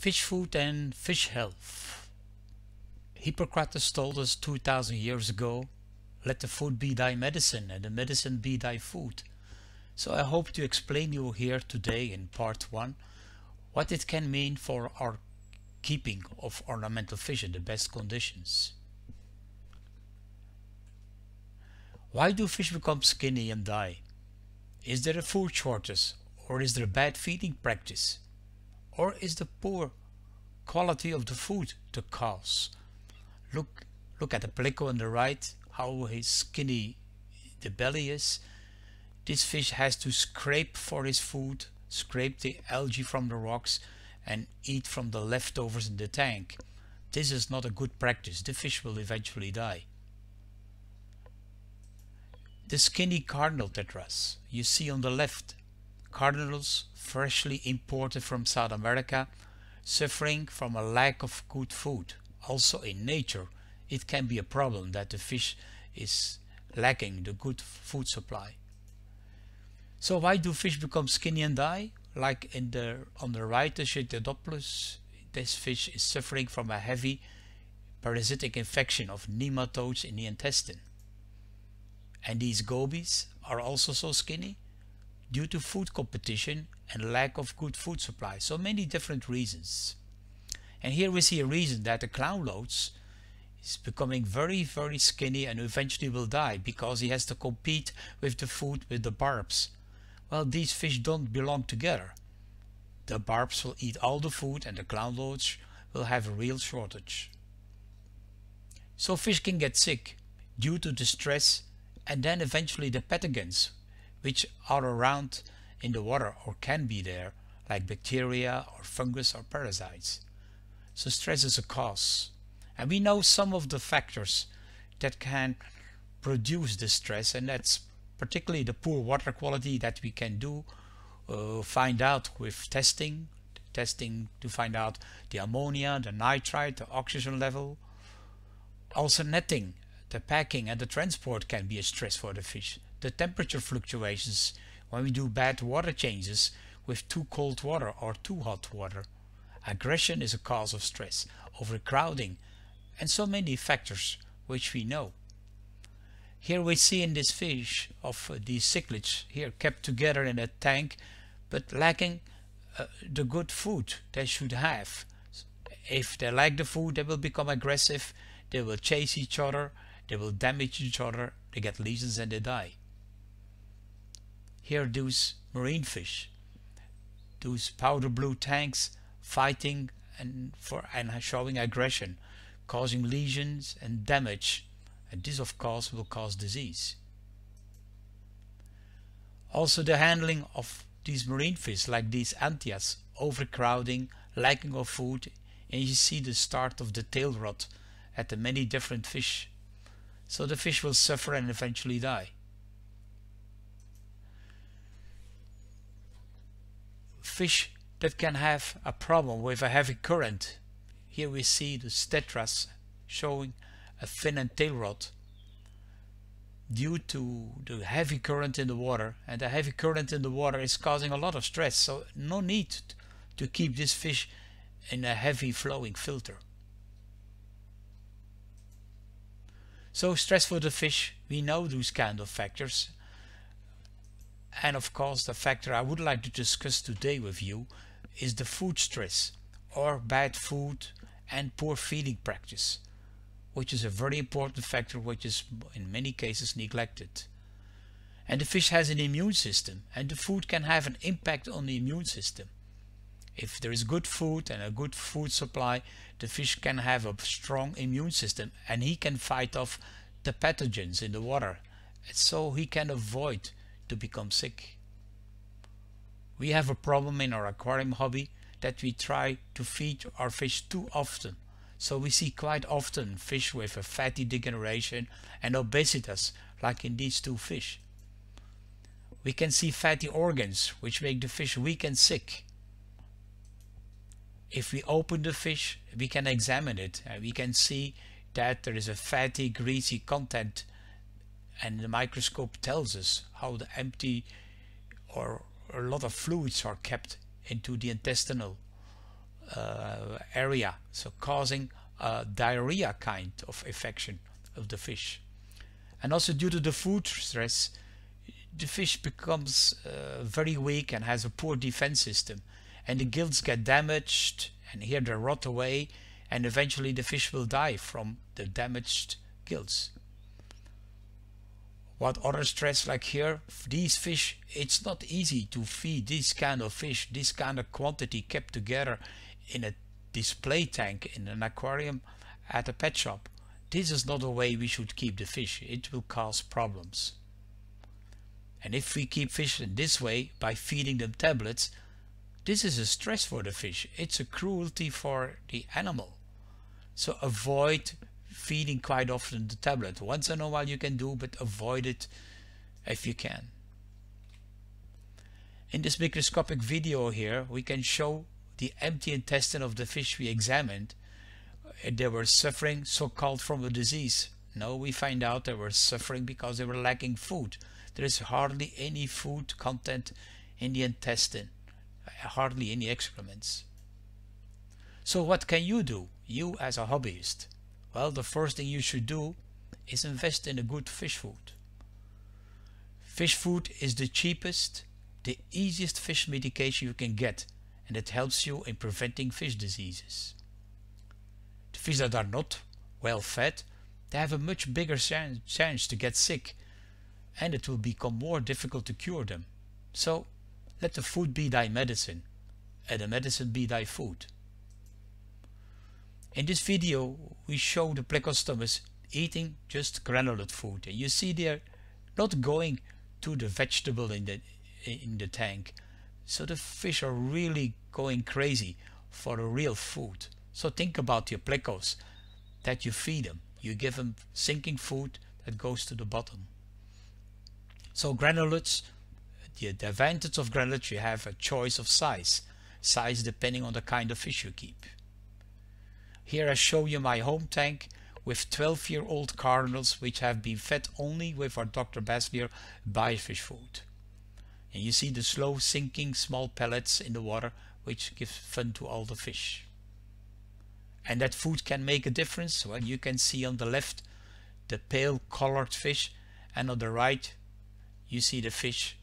Fish food and fish health. Hippocrates told us 2000 years ago, let the food be thy medicine and the medicine be thy food. So I hope to explain you here today in part 1 what it can mean for our keeping of ornamental fish in the best conditions. Why do fish become skinny and die? Is there a food shortage or is there a bad feeding practice? Or is the poor quality of the food the cause? Look, look at the peleco on the right, how his skinny the belly is. This fish has to scrape for his food, scrape the algae from the rocks and eat from the leftovers in the tank. This is not a good practice. The fish will eventually die. The skinny cardinal tetras you see on the left. Cardinals freshly imported from South America, suffering from a lack of good food. Also in nature, it can be a problem that the fish is lacking the good food supply. So why do fish become skinny and die? Like in the on the right, the Chaetodontoplus, this fish is suffering from a heavy parasitic infection of nematodes in the intestine. And these gobies are also so skinny due to food competition and lack of good food supply. So many different reasons. And here we see a reason that the clown loaches is becoming very very skinny and eventually will die because he has to compete with the food with the barbs. Well these fish don't belong together. The barbs will eat all the food and the clown loaches will have a real shortage. So fish can get sick due to the stress and then eventually the pathogens which are around in the water or can be there like bacteria or fungus or parasites. So stress is a cause. And we know some of the factors that can produce this stress and that's particularly the poor water quality that we can do uh, find out with testing testing to find out the ammonia, the nitrite, the oxygen level. Also netting the packing and the transport can be a stress for the fish. The temperature fluctuations when we do bad water changes with too cold water or too hot water. Aggression is a cause of stress, overcrowding, and so many factors which we know. Here we see in this fish of uh, these cichlids here kept together in a tank but lacking uh, the good food they should have. If they lack the food they will become aggressive, they will chase each other they will damage each other, they get lesions and they die. Here those marine fish, those powder blue tangs fighting and for and showing aggression, causing lesions and damage, and this of course will cause disease. Also the handling of these marine fish like these anthias, overcrowding, lacking of food, and you see the start of the tail rot at the many different fish so the fish will suffer and eventually die. Fish that can have a problem with a heavy current. Here we see the tetras showing a fin and tail rot due to the heavy current in the water and the heavy current in the water is causing a lot of stress so no need to keep this fish in a heavy flowing filter. So stress for the fish, we know those kind of factors. And of course the factor I would like to discuss today with you is the food stress or bad food and poor feeding practice which is a very important factor which is in many cases neglected. And the fish has an immune system and the food can have an impact on the immune system. If there is good food and a good food supply, the fish can have a strong immune system and he can fight off the pathogens in the water. So he can avoid to become sick. We have a problem in our aquarium hobby that we try to feed our fish too often. So we see quite often fish with a fatty degeneration and obesitas like in these two fish. We can see fatty organs which make the fish weak and sick if we open the fish we can examine it and we can see that there is a fatty greasy content and the microscope tells us how the empty or a lot of fluids are kept into the intestinal uh, area, so causing a diarrhea kind of infection of the fish. And also due to the food stress, the fish becomes uh, very weak and has a poor defense system and the gills get damaged and here they rot away and eventually the fish will die from the damaged gills. What other stress like here, these fish, it's not easy to feed this kind of fish, this kind of quantity kept together in a display tank in an aquarium at a pet shop. This is not the way we should keep the fish, it will cause problems. And if we keep fish in this way by feeding them tablets, this is a stress for the fish. It's a cruelty for the animal. So avoid feeding quite often the tablet. Once in a while you can do, but avoid it if you can. In this microscopic video here, we can show the empty intestine of the fish we examined. Uh, they were suffering so-called from a disease. No, we find out they were suffering because they were lacking food. There is hardly any food content in the intestine, hardly any excrements. So what can you do, you as a hobbyist? Well, the first thing you should do is invest in a good fish food. Fish food is the cheapest, the easiest fish medication you can get and it helps you in preventing fish diseases. The fish that are not well fed, they have a much bigger chance to get sick and it will become more difficult to cure them. So let the food be thy medicine and the medicine be thy food. In this video we show the plecostomus eating just granulate food. And you see they're not going to the vegetable in the in the tank. So the fish are really going crazy for the real food. So think about your plecos that you feed them. You give them sinking food that goes to the bottom. So granulates the, advantage of granulates you have a choice of size size depending on the kind of fish you keep here I show you my home tank with 12 year old cardinals which have been fed only with our Dr. Bassleer biofish food. And you see the slow sinking small pellets in the water which give fun to all the fish. And that food can make a difference. Well, you can see on the left the pale colored fish and on the right you see the fish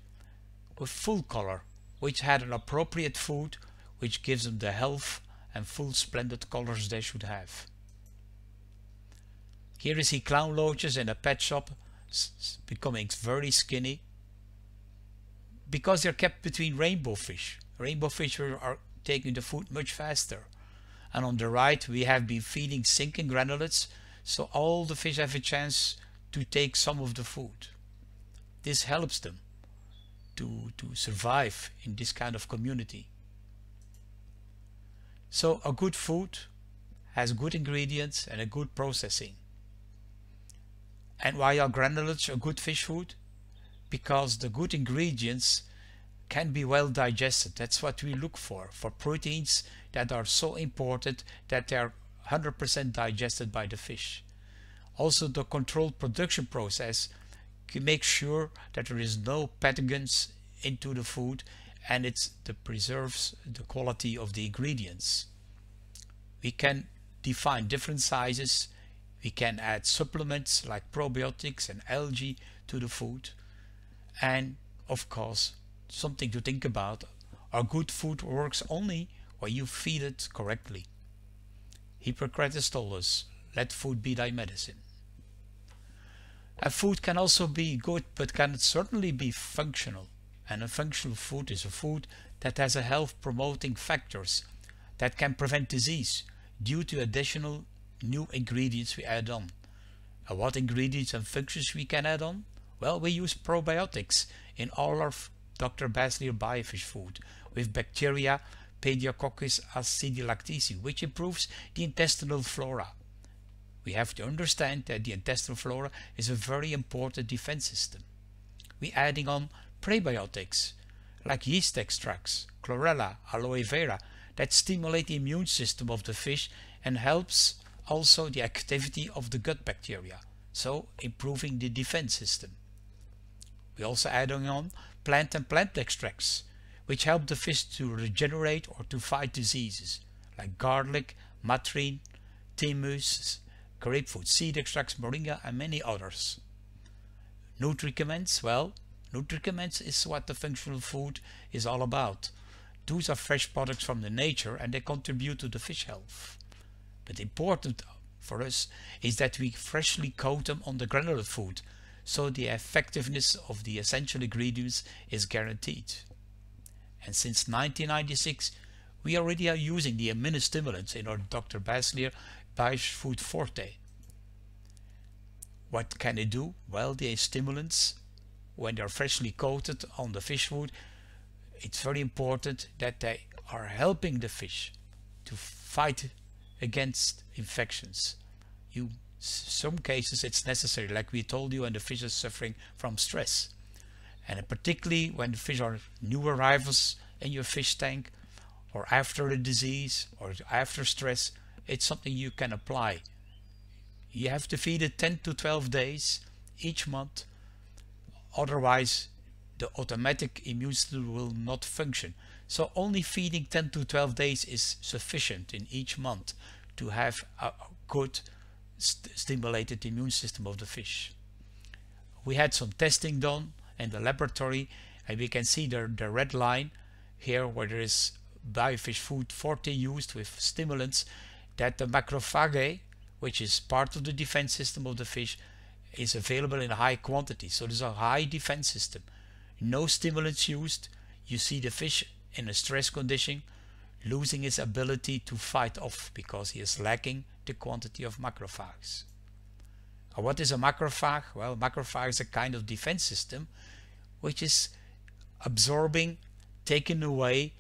with full color which had an appropriate food which gives them the health and full splendid colors they should have. Here you see clown loaches in a pet shop becoming very skinny because they're kept between rainbow fish. Rainbow fish are taking the food much faster. And on the right we have been feeding sinking granulates so all the fish have a chance to take some of the food. This helps them to, to survive in this kind of community. So a good food has good ingredients and a good processing. And why are granulates a good fish food? Because the good ingredients can be well digested. That's what we look for, for proteins that are so important that they are 100% digested by the fish. Also the controlled production process make sure that there is no pathogens into the food and it preserves the quality of the ingredients. We can define different sizes. We can add supplements like probiotics and algae to the food. And of course, something to think about, our good food works only when you feed it correctly. Hippocrates told us, let food be thy medicine. A food can also be good, but can certainly be functional and a functional food is a food that has a health promoting factors that can prevent disease due to additional new ingredients we add on. And what ingredients and functions we can add on? Well, we use probiotics in all our Dr. Bassleer biofish food with bacteria Pediococcus acidilactici, which improves the intestinal flora. We have to understand that the intestinal flora is a very important defense system. We're adding on prebiotics like yeast extracts, chlorella, aloe vera that stimulate the immune system of the fish and helps also the activity of the gut bacteria, so improving the defense system. We also adding on plant and plant extracts, which help the fish to regenerate or to fight diseases, like garlic, matrine, thymus, grapefruit seed extracts, moringa and many others. Nutricaments, well, nutricaments is what the functional food is all about. Those are fresh products from the nature and they contribute to the fish health. But important for us is that we freshly coat them on the granular food so the effectiveness of the essential ingredients is guaranteed. And since 1996 we already are using the immunostimulants in our Dr. Bassleer Biofish Food Forte. What can they do? Well, the stimulants, when they're freshly coated on the fish food, it's very important that they are helping the fish to fight against infections. You some cases it's necessary, like we told you, and the fish is suffering from stress. And particularly when the fish are new arrivals in your fish tank, or after a disease, or after stress, it's something you can apply. You have to feed it 10 to 12 days each month, otherwise the automatic immune system will not function. So only feeding 10 to 12 days is sufficient in each month to have a good st stimulated immune system of the fish. We had some testing done in the laboratory and we can see the, the red line here where there is biofish food forte used with stimulants that the macrophage which is part of the defense system of the fish is available in high quantity so there's a high defense system no stimulants used you see the fish in a stress condition losing his ability to fight off because he is lacking the quantity of macrophages. what is a macrophage? Well, macrophage is a kind of defense system which is absorbing, taking away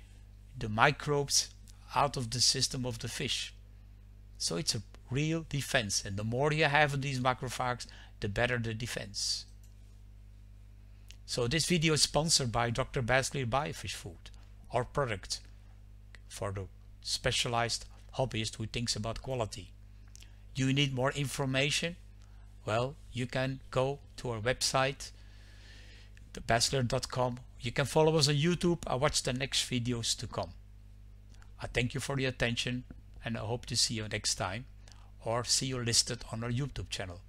the microbes out of the system of the fish. So it's a real defense and the more you have of these macrophages, the better the defense. So this video is sponsored by Dr. Bassleer Biofish Food, our product for the specialized hobbyist who thinks about quality. You need more information? Well, you can go to our website, thebasler.com. You can follow us on YouTube and watch the next videos to come. I thank you for your attention and I hope to see you next time or see you listed on our YouTube channel.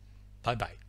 Bye bye.